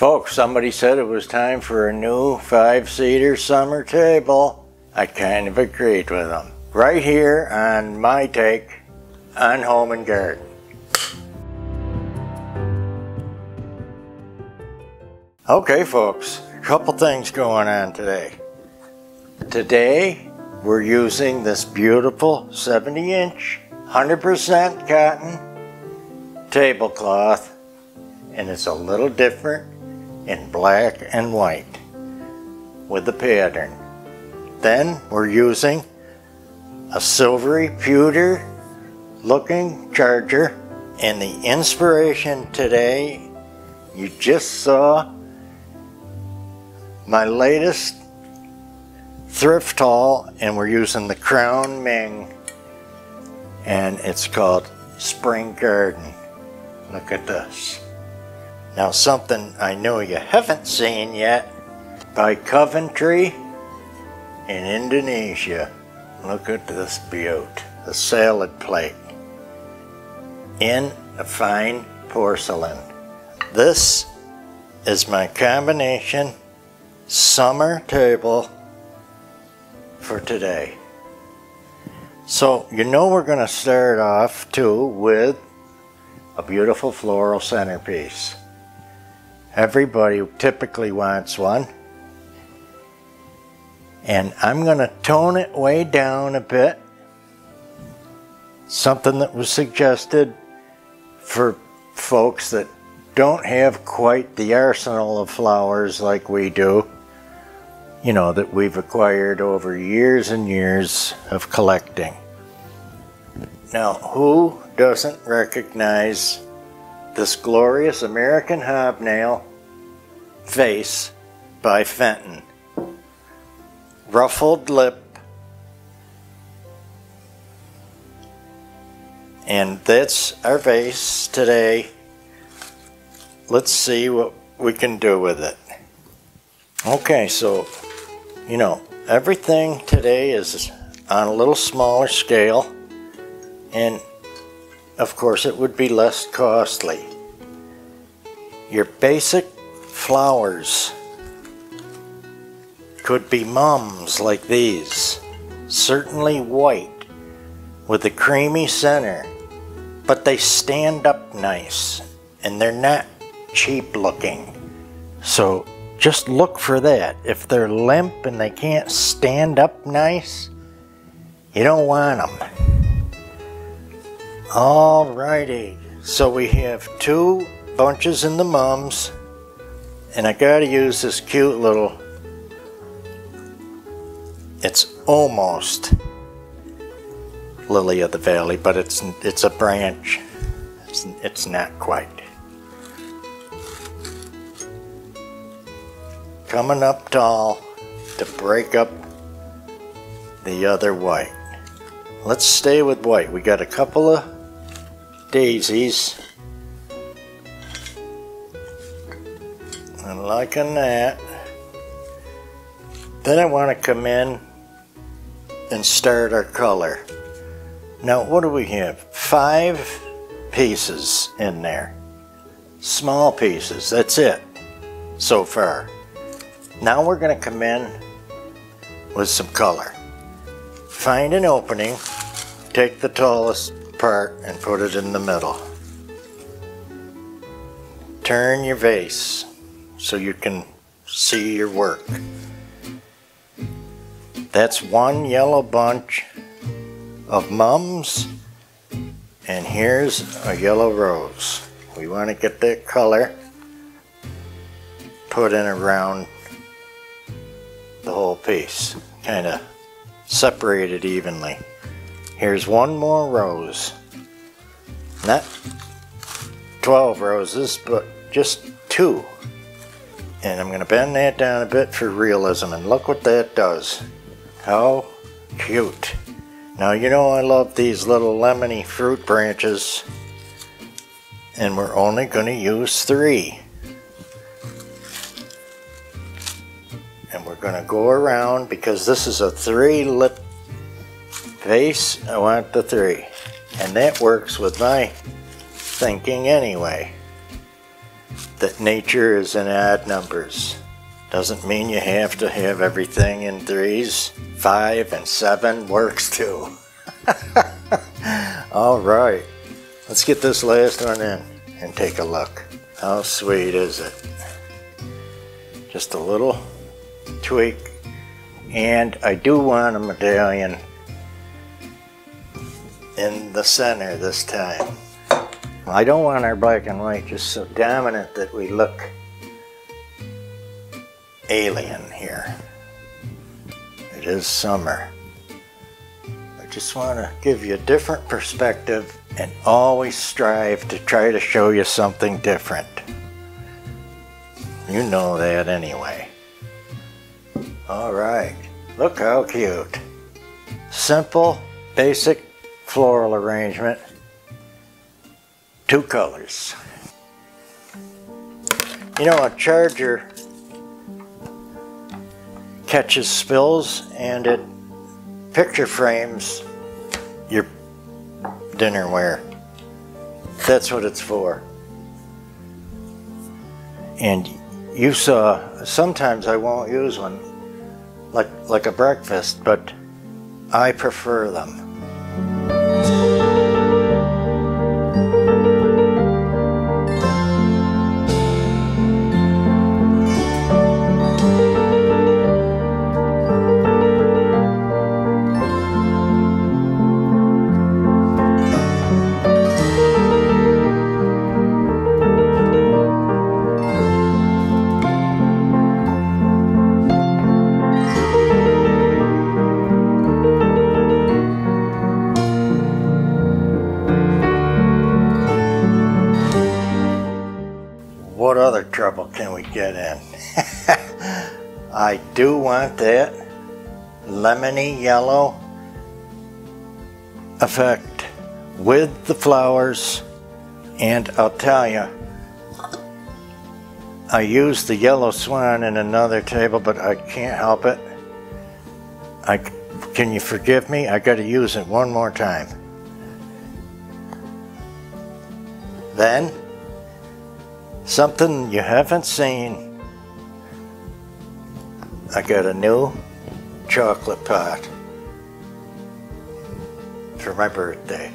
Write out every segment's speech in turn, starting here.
Folks, somebody said it was time for a new five-seater summer table. I kind of agreed with them. Right here on my take on Home and Garden. Okay, folks, a couple things going on today. Today, we're using this beautiful 70 inch, 100% cotton tablecloth, and it's a little different in black and white with the pattern. Then we're using a silvery pewter looking charger and the inspiration today you just saw my latest thrift haul and we're using the Crown Ming and it's called Spring Garden. Look at this. Now something I know you haven't seen yet by Coventry in Indonesia. Look at this beaut, the salad plate in a fine porcelain. This is my combination summer table for today. So you know we're going to start off too with a beautiful floral centerpiece. Everybody typically wants one. And I'm going to tone it way down a bit. Something that was suggested for folks that don't have quite the arsenal of flowers like we do you know, that we've acquired over years and years of collecting. Now, who doesn't recognize this glorious American hobnail vase by Fenton? Ruffled lip. And that's our vase today. Let's see what we can do with it. Okay, so you know, everything today is on a little smaller scale, and of course, it would be less costly. Your basic flowers could be mums like these, certainly white with a creamy center, but they stand up nice and they're not cheap looking. So just look for that. If they're limp and they can't stand up nice, you don't want them. Alrighty, so we have two bunches in the mums, and I gotta use this cute little, it's almost lily of the valley, but it's it's a branch. It's, it's not quite. coming up tall to break up the other white. Let's stay with white. We got a couple of daisies. I'm liking that. Then I want to come in and start our color. Now what do we have? Five pieces in there. Small pieces, that's it so far. Now we're going to come in with some color. Find an opening, take the tallest part and put it in the middle. Turn your vase so you can see your work. That's one yellow bunch of mums and here's a yellow rose. We want to get that color put in around the whole piece, kind of separated evenly. Here's one more rose. Not 12 roses, but just two. And I'm going to bend that down a bit for realism, and look what that does. How cute. Now, you know I love these little lemony fruit branches, and we're only going to use three. And we're going to go around because this is a three lip vase. I want the three. And that works with my thinking anyway. that nature is in odd numbers. Doesn't mean you have to have everything in threes. Five and seven works too. All right, let's get this last one in and take a look. How sweet is it? Just a little tweak. And I do want a medallion in the center this time. I don't want our black and white just so dominant that we look alien here. It is summer. I just want to give you a different perspective and always strive to try to show you something different. You know that anyway. Alright, look how cute. Simple, basic floral arrangement. Two colors. You know, a charger catches spills and it picture frames your dinnerware. That's what it's for. And you saw, sometimes I won't use one like, like a breakfast, but I prefer them. Do want that lemony yellow effect with the flowers and I'll tell you I used the yellow swan in another table but I can't help it I can you forgive me I got to use it one more time then Something you haven't seen. I got a new chocolate pot for my birthday.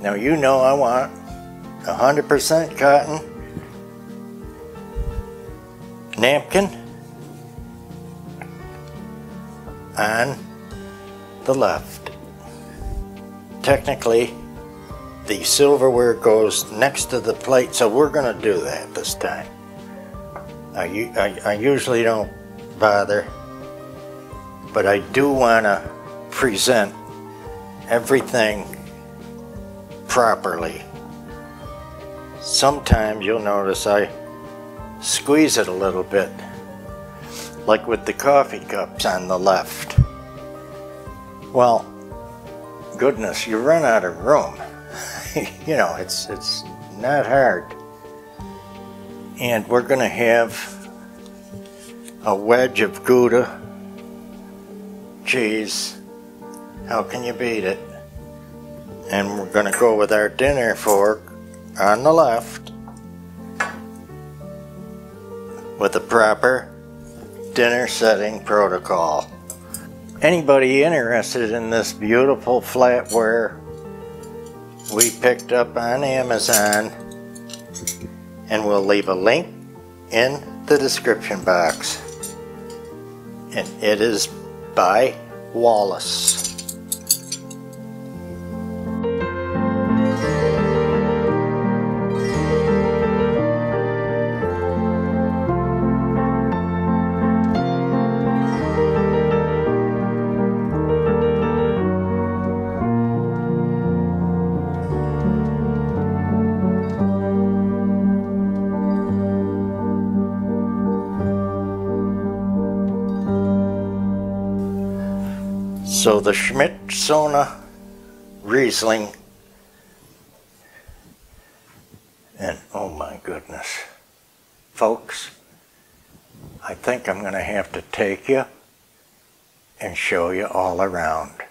Now you know I want 100% cotton napkin on the left. Technically, the silverware goes next to the plate, so we're going to do that this time. I, I, I usually don't bother, but I do want to present everything properly. Sometimes you'll notice I squeeze it a little bit, like with the coffee cups on the left. Well, goodness, you run out of room. you know, it's it's not hard. And we're going to have a wedge of Gouda cheese. How can you beat it? And we're going to go with our dinner fork on the left with the proper dinner setting protocol. Anybody interested in this beautiful flatware we picked up on Amazon and we'll leave a link in the description box. And it is by Wallace. So the Schmitt Söhne Riesling, and oh my goodness, folks, I think I'm going to have to take you and show you all around.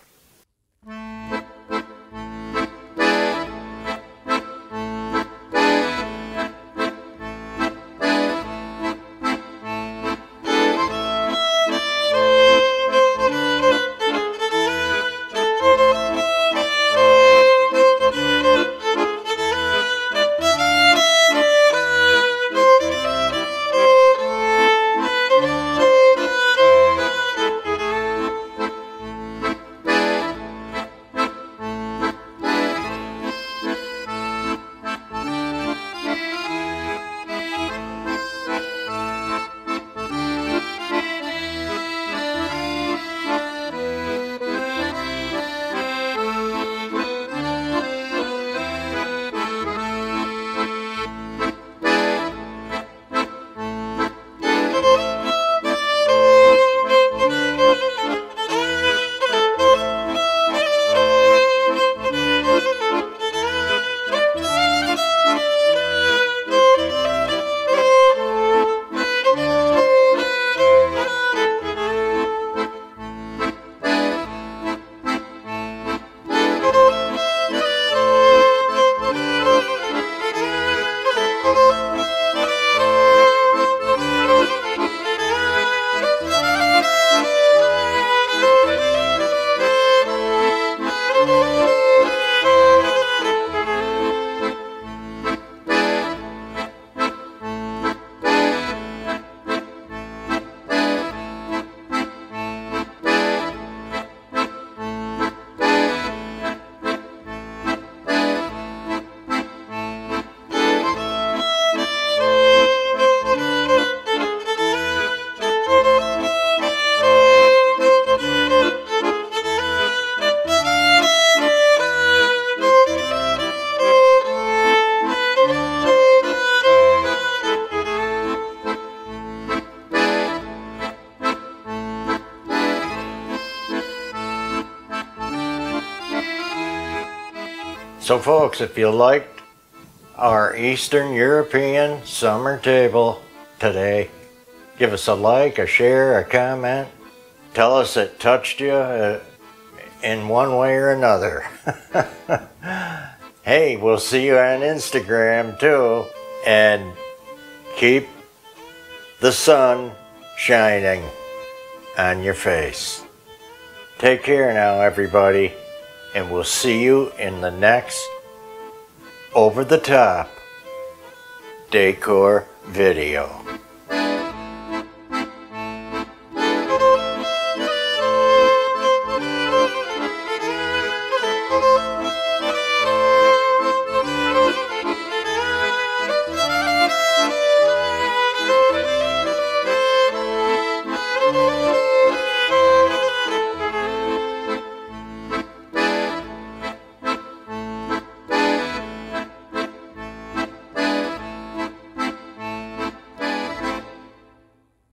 So folks, if you liked our Eastern European summer table today, give us a like, a share, a comment. Tell us it touched you uh, in one way or another. hey, we'll see you on Instagram too. And keep the sun shining on your face. Take care now, everybody, and we'll see you in the next over the top decor video.